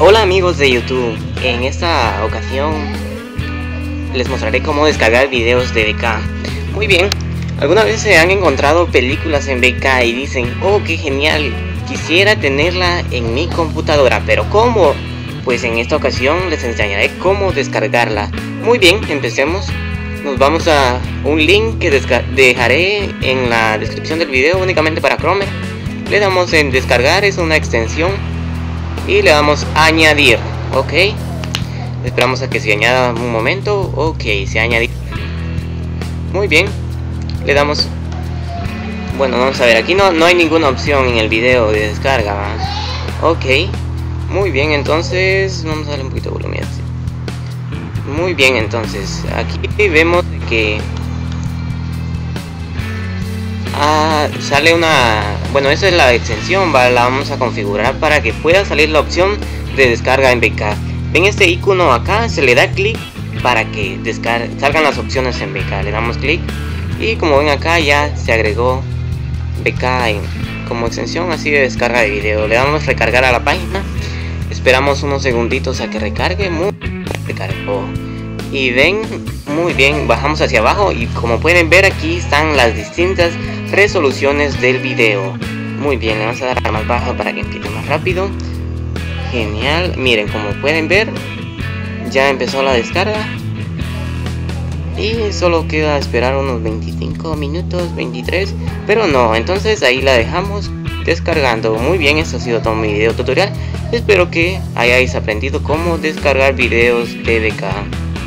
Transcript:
Hola amigos de YouTube, en esta ocasión les mostraré cómo descargar videos de BK. Muy bien, ¿alguna vez se han encontrado películas en BK y dicen, oh qué genial, quisiera tenerla en mi computadora, pero ¿cómo? Pues en esta ocasión les enseñaré cómo descargarla. Muy bien, empecemos. Nos vamos a un link que dejaré en la descripción del video únicamente para Chrome. Le damos en descargar, es una extensión y le damos añadir ok esperamos a que se añada un momento. Ok se añadido. Muy bien. Le damos bueno vamos a ver aquí no, no hay ninguna opción en el video de descarga ok. Muy bien entonces vamos a darle un poquito de volumen muy bien entonces aquí vemos que Ah, sale una... Bueno, esa es la extensión, la vamos a configurar para que pueda salir la opción de descarga en BK. Ven este icono acá, se le da clic para que salgan las opciones en BK. Le damos clic y como ven acá ya se agregó BK como extensión así de descarga de video. Le damos recargar a la página. Esperamos unos segunditos a que recargue. Muy recargó. Y ven muy bien, bajamos hacia abajo y como pueden ver aquí están las distintas resoluciones del video. Muy bien, le vamos a dar más bajo para que empiece más rápido. Genial, miren como pueden ver ya empezó la descarga. Y solo queda esperar unos 25 minutos, 23. Pero no, entonces ahí la dejamos descargando. Muy bien, esto ha sido todo mi video tutorial. Espero que hayáis aprendido cómo descargar videos de DK.